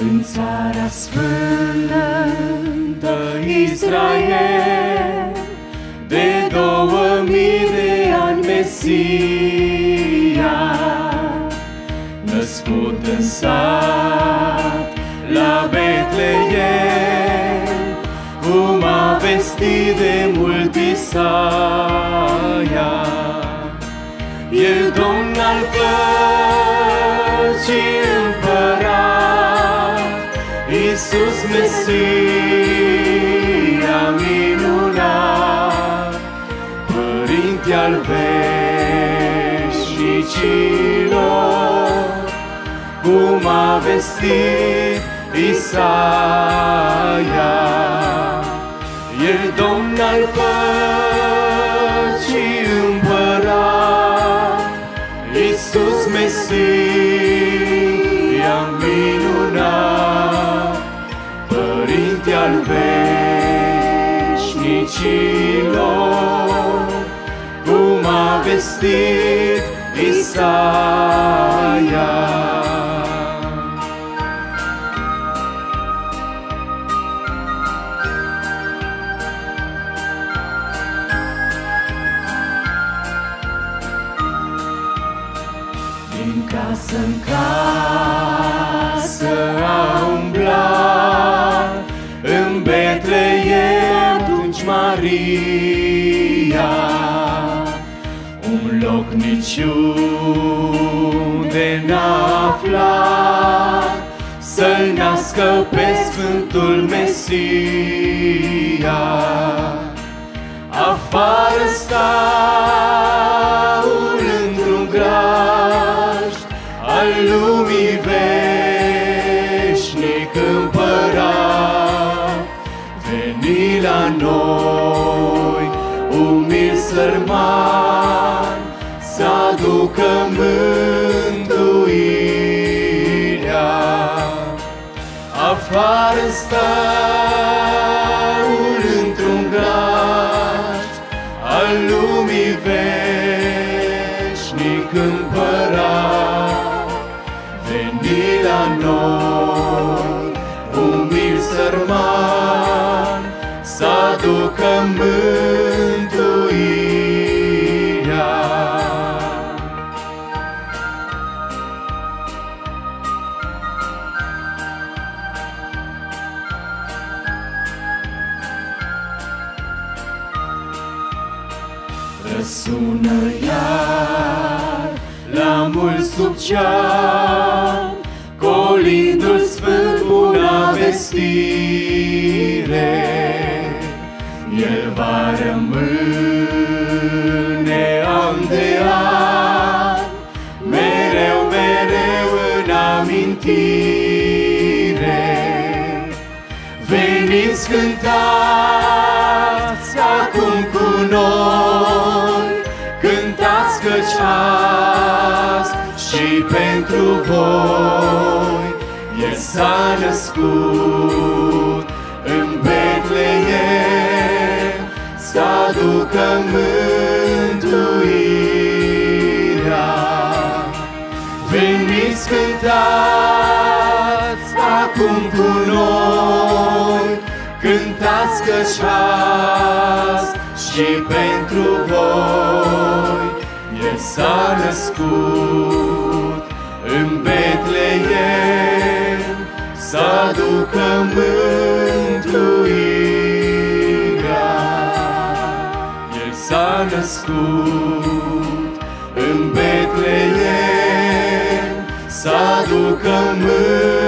în țara sfântă Israel, de două mii de ani Mesia, născut în sat la Betleem, cum a vestit de mult Isaia. Iisus Mesia minunat, Părinte al veșnicilor, cum a vestit Isaia. Veșnicilor, cum a vestit Isaia. Din casă în casă a umblat, Maria, Un loc niciunde n-a aflat, Să-L nască pe Sfântul Mesia. Afară staul într-un graj Al lumii veșnic împărat Veni la noi, umil sărman Să aducă mântuirea. Afară staul într-un graj Al lumii veșnic împărat Veni la noi, umil sărman Să aducă mântuirea Răsună iar la mult sub ceam Colindul sfânt buna vestire El va rămâne an de an Mereu, mereu în amintire. Veniți cântați Cântați căci azi și pentru voi El s-a născut. În Betleem Să aducă mântuirea. Veniți cântați acum cu noi, Cântați căci azi și pentru voi El s-a născut. În Betleem Să aducă mântuirea. El s-a născut. În Betleem Să aducă mântuirea